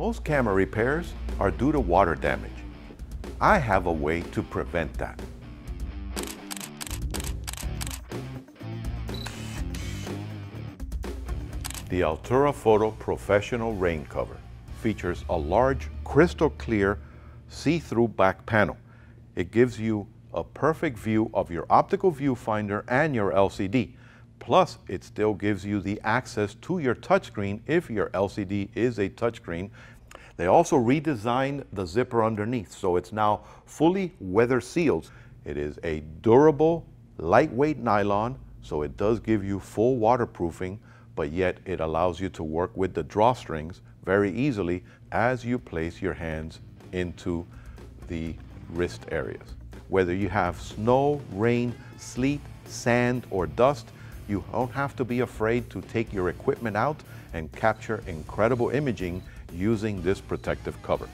Most camera repairs are due to water damage. I have a way to prevent that. The Altura Photo Professional Rain Cover features a large, crystal clear, see-through back panel. It gives you a perfect view of your optical viewfinder and your LCD. Plus, it still gives you the access to your touchscreen if your LCD is a touchscreen. They also redesigned the zipper underneath, so it's now fully weather sealed. It is a durable, lightweight nylon, so it does give you full waterproofing, but yet it allows you to work with the drawstrings very easily as you place your hands into the wrist areas. Whether you have snow, rain, sleet, sand, or dust, you don't have to be afraid to take your equipment out and capture incredible imaging using this protective cover.